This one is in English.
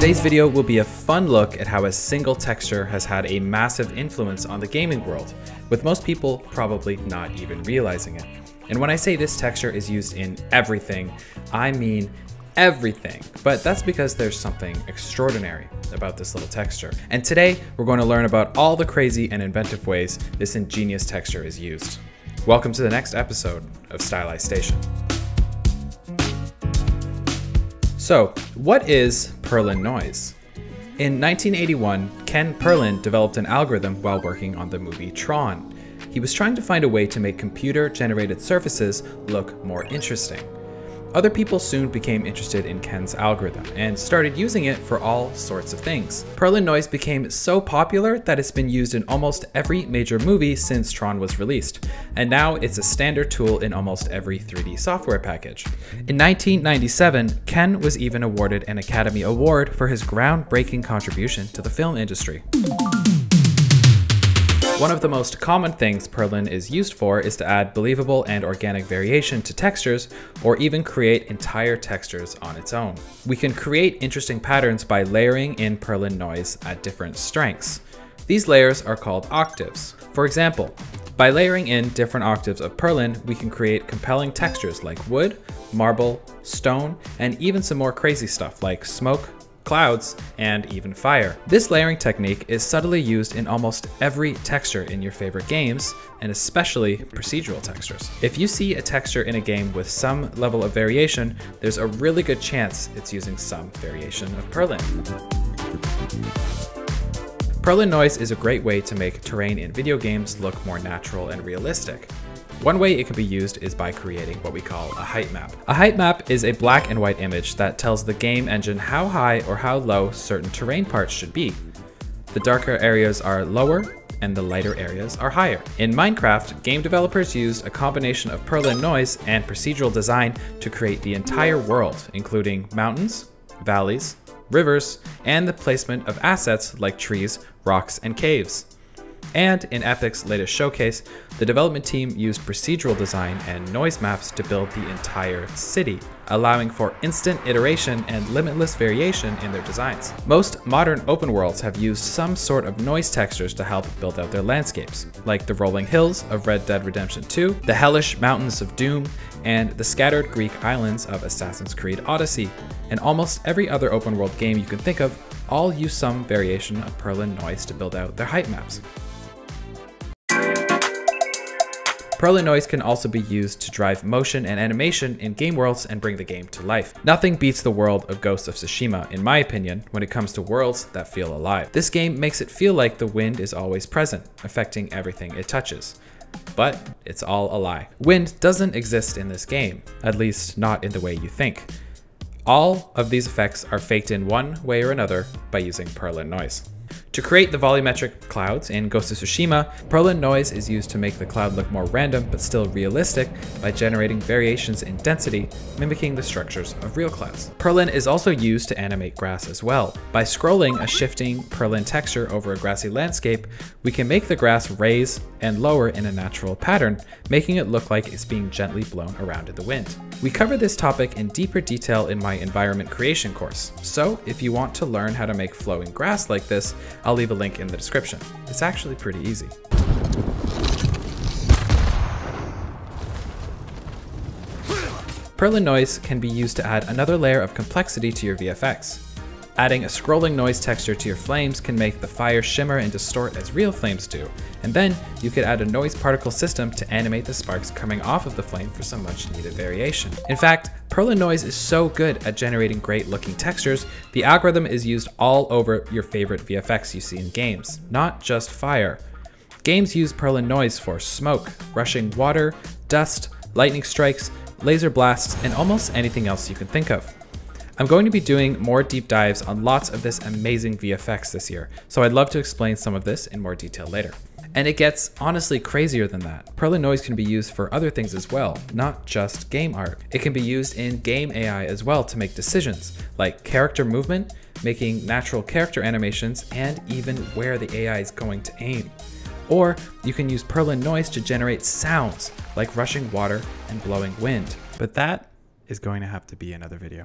Today's video will be a fun look at how a single texture has had a massive influence on the gaming world, with most people probably not even realizing it. And when I say this texture is used in everything, I mean everything. But that's because there's something extraordinary about this little texture. And today, we're going to learn about all the crazy and inventive ways this ingenious texture is used. Welcome to the next episode of Stylized Station. So, what is Perlin noise? In 1981, Ken Perlin developed an algorithm while working on the movie Tron. He was trying to find a way to make computer generated surfaces look more interesting. Other people soon became interested in Ken's algorithm and started using it for all sorts of things. Perlin noise became so popular that it's been used in almost every major movie since Tron was released, and now it's a standard tool in almost every 3D software package. In 1997, Ken was even awarded an Academy Award for his groundbreaking contribution to the film industry. One of the most common things Perlin is used for is to add believable and organic variation to textures, or even create entire textures on its own. We can create interesting patterns by layering in Perlin noise at different strengths. These layers are called octaves. For example, by layering in different octaves of Perlin, we can create compelling textures like wood, marble, stone, and even some more crazy stuff like smoke, clouds, and even fire. This layering technique is subtly used in almost every texture in your favorite games, and especially procedural textures. If you see a texture in a game with some level of variation, there's a really good chance it's using some variation of Perlin. Perlin noise is a great way to make terrain in video games look more natural and realistic. One way it can be used is by creating what we call a height map. A height map is a black and white image that tells the game engine how high or how low certain terrain parts should be. The darker areas are lower, and the lighter areas are higher. In Minecraft, game developers used a combination of Perlin noise and procedural design to create the entire world, including mountains, valleys, rivers, and the placement of assets like trees, rocks, and caves. And in Epic's latest showcase, the development team used procedural design and noise maps to build the entire city, allowing for instant iteration and limitless variation in their designs. Most modern open worlds have used some sort of noise textures to help build out their landscapes, like the rolling hills of Red Dead Redemption 2, the hellish mountains of Doom, and the scattered Greek islands of Assassin's Creed Odyssey. And almost every other open world game you can think of all use some variation of Perlin noise to build out their height maps. Perlin noise can also be used to drive motion and animation in game worlds and bring the game to life. Nothing beats the world of Ghost of Tsushima, in my opinion, when it comes to worlds that feel alive. This game makes it feel like the wind is always present, affecting everything it touches. But it's all a lie. Wind doesn't exist in this game, at least not in the way you think. All of these effects are faked in one way or another by using Perlin noise. To create the volumetric clouds in Ghost of Tsushima, Perlin noise is used to make the cloud look more random but still realistic by generating variations in density, mimicking the structures of real clouds. Perlin is also used to animate grass as well. By scrolling a shifting Perlin texture over a grassy landscape, we can make the grass raise and lower in a natural pattern, making it look like it's being gently blown around in the wind. We cover this topic in deeper detail in my environment creation course, so if you want to learn how to make flowing grass like this, I'll leave a link in the description. It's actually pretty easy. Perlin noise can be used to add another layer of complexity to your VFX. Adding a scrolling noise texture to your flames can make the fire shimmer and distort as real flames do, and then you could add a noise particle system to animate the sparks coming off of the flame for some much needed variation. In fact, Perlin noise is so good at generating great looking textures, the algorithm is used all over your favorite VFX you see in games, not just fire. Games use Perlin noise for smoke, rushing water, dust, lightning strikes, laser blasts, and almost anything else you can think of. I'm going to be doing more deep dives on lots of this amazing VFX this year, so I'd love to explain some of this in more detail later. And it gets honestly crazier than that. Perlin noise can be used for other things as well, not just game art. It can be used in game AI as well to make decisions, like character movement, making natural character animations, and even where the AI is going to aim. Or you can use Perlin noise to generate sounds, like rushing water and blowing wind. But that is going to have to be another video.